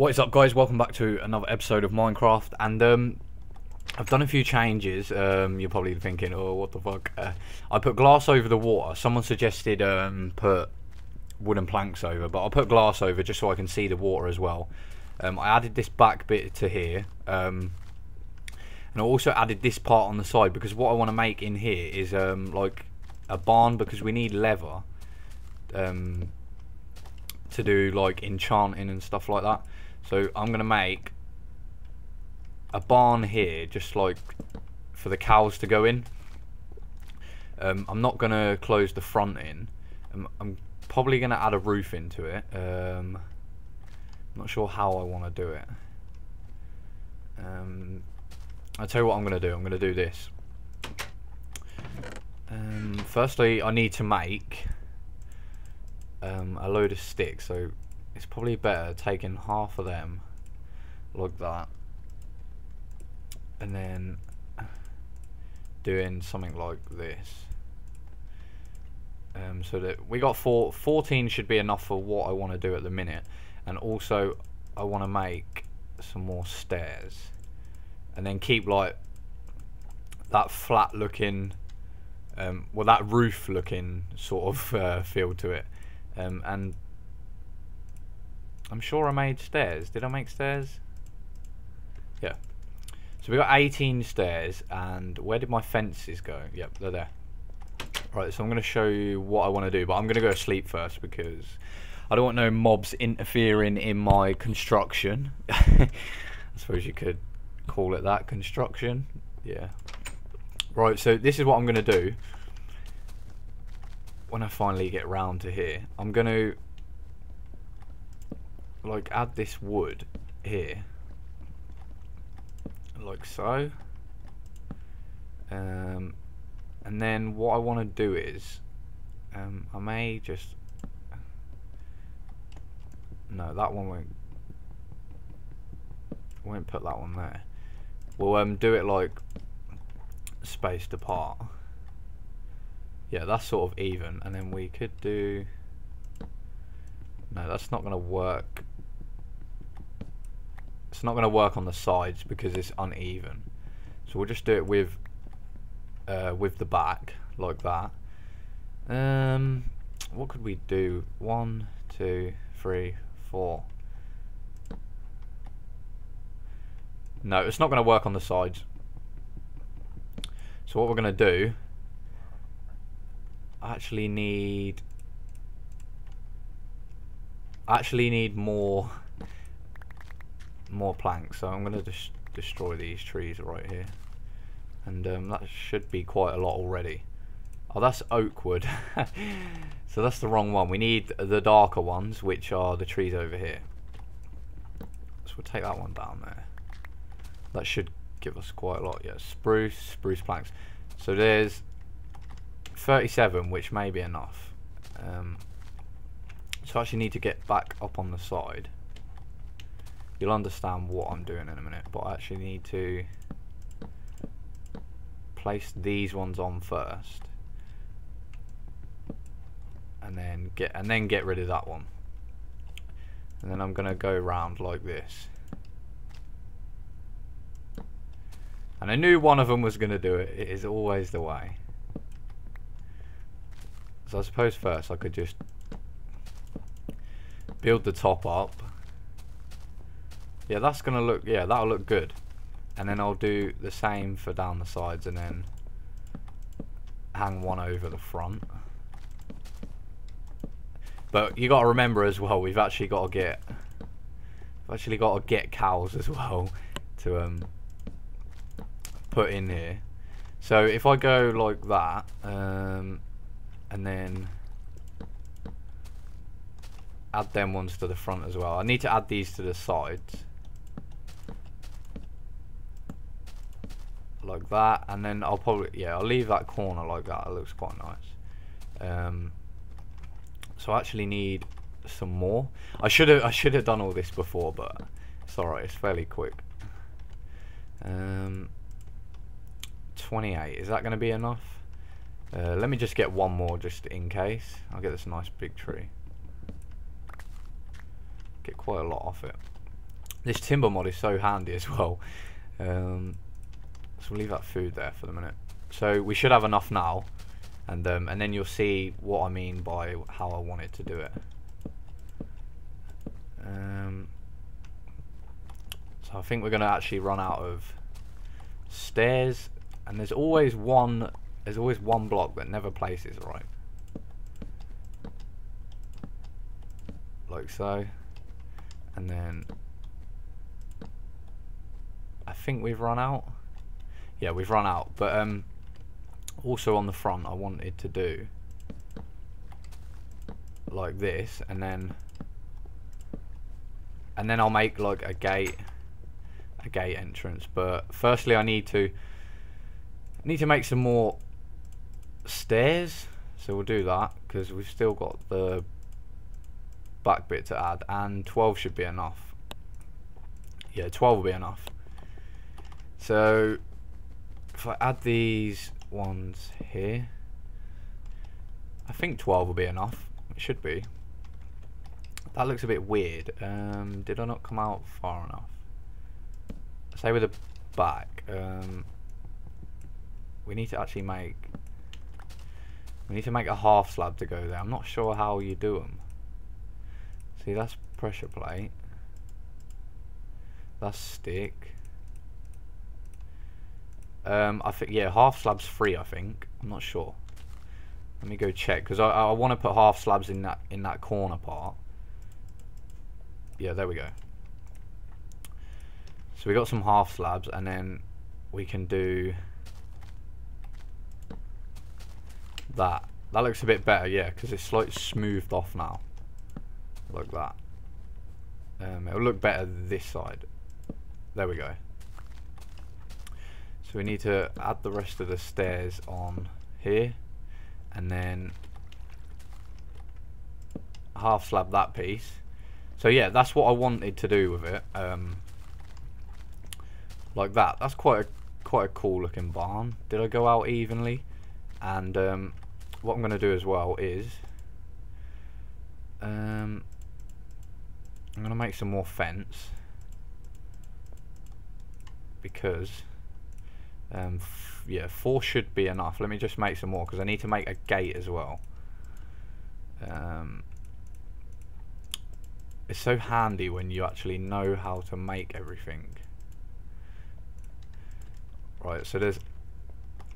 What is up guys, welcome back to another episode of Minecraft and um, I've done a few changes, um, you're probably thinking, oh what the fuck, uh, I put glass over the water, someone suggested um, put wooden planks over, but I'll put glass over just so I can see the water as well. Um, I added this back bit to here, um, and I also added this part on the side because what I want to make in here is um, like a barn because we need leather to do like enchanting and stuff like that. So I'm going to make a barn here just like for the cows to go in. Um, I'm not going to close the front in. I'm, I'm probably going to add a roof into it. Um, not sure how I want to do it. Um, I'll tell you what I'm going to do. I'm going to do this. Um, firstly, I need to make um, a load of sticks. So it's probably better taking half of them like that and then doing something like this. Um, so that we got four, 14 should be enough for what I want to do at the minute and also I want to make some more stairs and then keep like that flat looking um, well that roof looking sort of uh, feel to it. Um, and I'm sure I made stairs. Did I make stairs? Yeah. So we got 18 stairs, and where did my fences go? Yep, they're there. Right, so I'm going to show you what I want to do, but I'm going to go to sleep first because I don't want no mobs interfering in my construction. I suppose you could call it that, construction. Yeah. Right, so this is what I'm going to do when I finally get round to here. I'm going to like add this wood here. Like so. Um, and then what I want to do is um, I may just no that one won't won't put that one there. We'll um, do it like spaced apart. Yeah that's sort of even and then we could do no that's not gonna work it's not going to work on the sides because it's uneven. So we'll just do it with uh, with the back like that. Um, what could we do? One, two, three, four. No, it's not going to work on the sides. So what we're going to do, I actually need, I actually need more more planks so I'm going to just destroy these trees right here. And um, that should be quite a lot already. Oh that's oak wood so that's the wrong one. We need the darker ones which are the trees over here. So we'll take that one down there. That should give us quite a lot. Yeah spruce spruce planks. So there's 37 which may be enough. Um, so I actually need to get back up on the side You'll understand what I'm doing in a minute, but I actually need to place these ones on first. And then get and then get rid of that one. And then I'm gonna go round like this. And I knew one of them was gonna do it. It is always the way. So I suppose first I could just build the top up yeah, that's gonna look, yeah, that'll look good. And then I'll do the same for down the sides and then hang one over the front. But you got to remember as well, we've actually got to get, we've actually got to get cows as well to um put in here. So if I go like that, um, and then add them ones to the front as well. I need to add these to the sides. Like that and then I'll probably yeah I'll leave that corner like that it looks quite nice. Um, so I actually need some more. I should have I should have done all this before but it's alright it's fairly quick. Um, 28 is that gonna be enough? Uh, let me just get one more just in case. I'll get this nice big tree. Get quite a lot off it. This timber mod is so handy as well. Um, we'll leave that food there for the minute. So we should have enough now, and um, and then you'll see what I mean by how I want it to do it. Um, so I think we're going to actually run out of stairs, and there's always one. There's always one block that never places right. Like so, and then I think we've run out. Yeah, we've run out, but um, also on the front, I wanted to do like this, and then and then I'll make like a gate a gate entrance but firstly I need to need to make some more stairs so we'll do that because we've still got the back bit to add and 12 should be enough. Yeah 12 will be enough. So if I add these ones here I think 12 will be enough it should be that looks a bit weird. Um, did I not come out far enough? Say with the back. Um, we need to actually make... We need to make a half slab to go there. I'm not sure how you do them. See, that's pressure plate. That's stick. Um, I think yeah, half slabs free. I think. I'm not sure. Let me go check because I, I want to put half slabs in that in that corner part yeah, there we go. So we got some half slabs, and then we can do that. That looks a bit better, yeah, because it's like smoothed off now, like that. Um, it'll look better this side. There we go. So we need to add the rest of the stairs on here, and then half slab that piece so yeah, that's what I wanted to do with it. Um, like that. That's quite a quite a cool looking barn. Did I go out evenly? And um, what I'm going to do as well is um, I'm going to make some more fence because um, yeah, four should be enough. Let me just make some more because I need to make a gate as well. Um, it's so handy when you actually know how to make everything. Right, so there's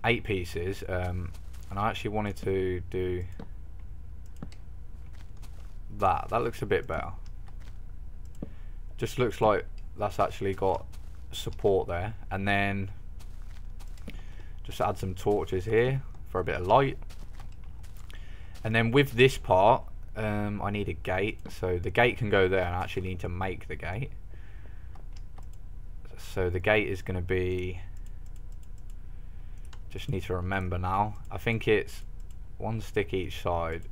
eight pieces, um, and I actually wanted to do that. That looks a bit better. Just looks like that's actually got support there. And then just add some torches here for a bit of light. And then with this part, um, I need a gate, so the gate can go there, and I actually need to make the gate. So the gate is going to be, just need to remember now, I think it's one stick each side,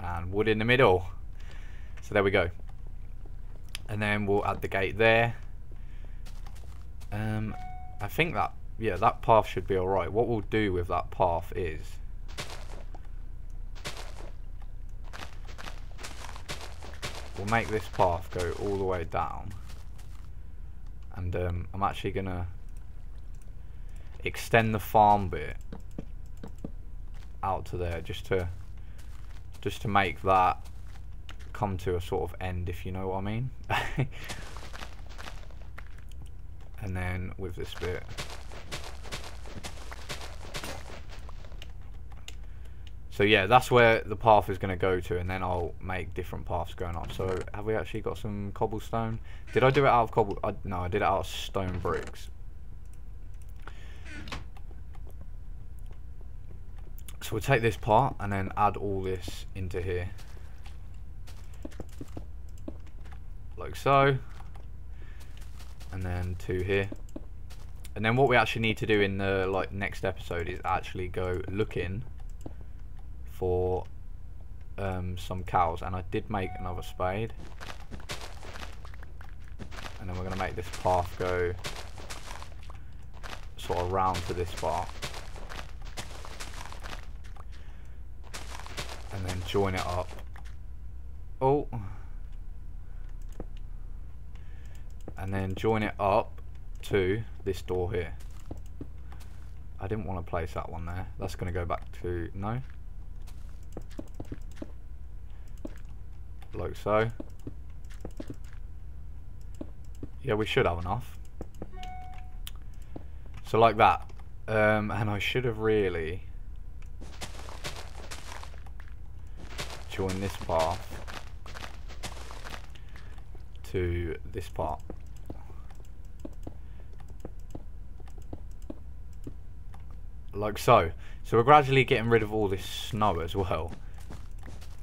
and wood in the middle. So there we go. And then we'll add the gate there. Um, I think that, yeah, that path should be alright. What we'll do with that path is, we'll make this path go all the way down and um, I'm actually gonna extend the farm bit out to there just to just to make that come to a sort of end if you know what I mean and then with this bit So yeah, that's where the path is going to go to, and then I'll make different paths going up. So have we actually got some cobblestone? Did I do it out of cobble? I, no, I did it out of stone bricks. So we'll take this part and then add all this into here. Like so. And then two here. And then what we actually need to do in the like next episode is actually go looking for um, some cows and I did make another spade and then we're going to make this path go sort of round to this part and then join it up oh and then join it up to this door here. I didn't want to place that one there. That's going to go back to, no. Like so. Yeah, we should have enough. So like that. Um, and I should have really joined this path to this part. Like so. So we're gradually getting rid of all this snow as well.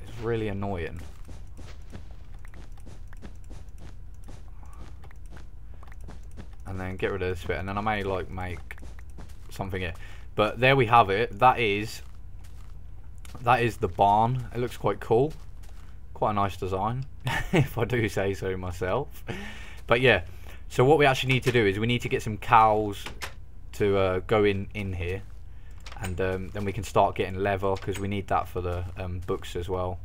It's really annoying. And then get rid of this bit. And then I may like make something here. But there we have it. That is that is the barn. It looks quite cool. Quite a nice design, if I do say so myself. But yeah, so what we actually need to do is we need to get some cows to uh, go in in here and um, then we can start getting leather because we need that for the um, books as well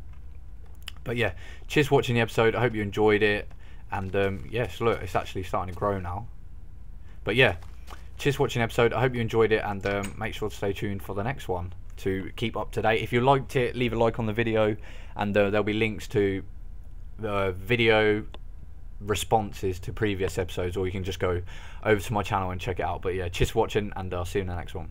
but yeah cheers for watching the episode i hope you enjoyed it and um, yes look it's actually starting to grow now but yeah cheers for watching the episode. I hope you enjoyed it and um, make sure to stay tuned for the next one to keep up to date. If you liked it leave a like on the video and uh, there'll be links to the video responses to previous episodes or you can just go over to my channel and check it out. But yeah cheers for watching and i'll see you in the next one